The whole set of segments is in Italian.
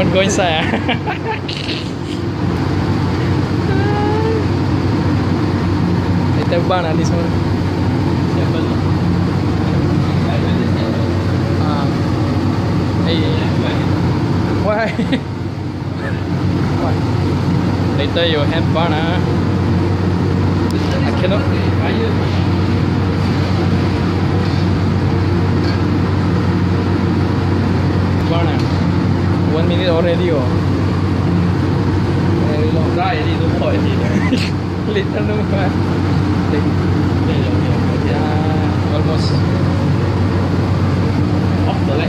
want to go inside? Ah? Terbang lah ni semua Siapa tu? Haa Hey. Why? Why? Later your hand burn lah I cannot One minute already oh. Very long. ra thì đúng rồi thì Little no man. đây là việc Yeah, almost. off the leg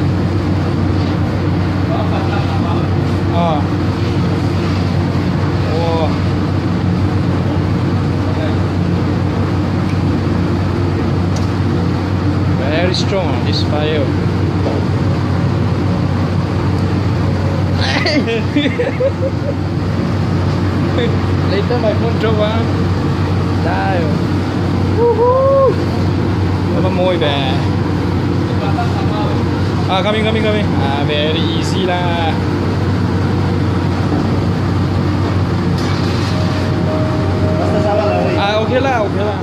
Ah. Oh. Very strong this fire. này lấy tới mày phun trâu quá. Đây. Nó môi về. À coming coming coming à very easy là. À ok là ok là.